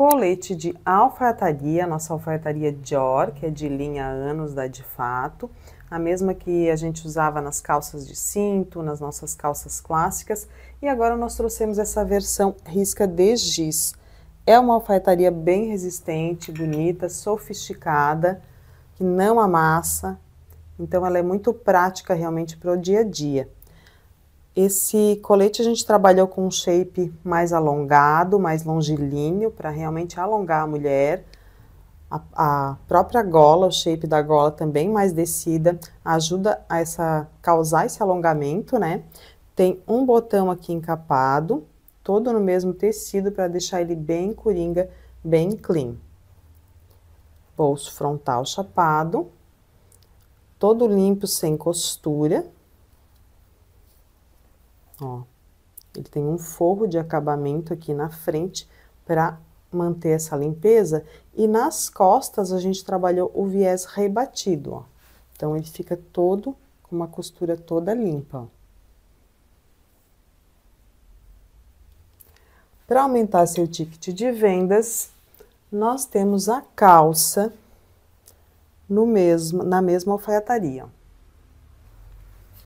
colete de alfaiataria, nossa alfaiataria Dior, que é de linha anos da De Fato, a mesma que a gente usava nas calças de cinto, nas nossas calças clássicas, e agora nós trouxemos essa versão risca de giz. É uma alfaiataria bem resistente, bonita, sofisticada, que não amassa, então ela é muito prática realmente para o dia a dia. Esse colete a gente trabalhou com um shape mais alongado, mais longilíneo, para realmente alongar a mulher. A, a, própria gola, o shape da gola também mais descida, ajuda a essa, causar esse alongamento, né? Tem um botão aqui encapado, todo no mesmo tecido, para deixar ele bem coringa, bem clean. Bolso frontal chapado, todo limpo, sem costura. Ó, ele tem um forro de acabamento aqui na frente para manter essa limpeza. E nas costas a gente trabalhou o viés rebatido, ó. Então, ele fica todo com uma costura toda limpa, ó. Para aumentar seu ticket de vendas, nós temos a calça no mesmo, na mesma alfaiataria.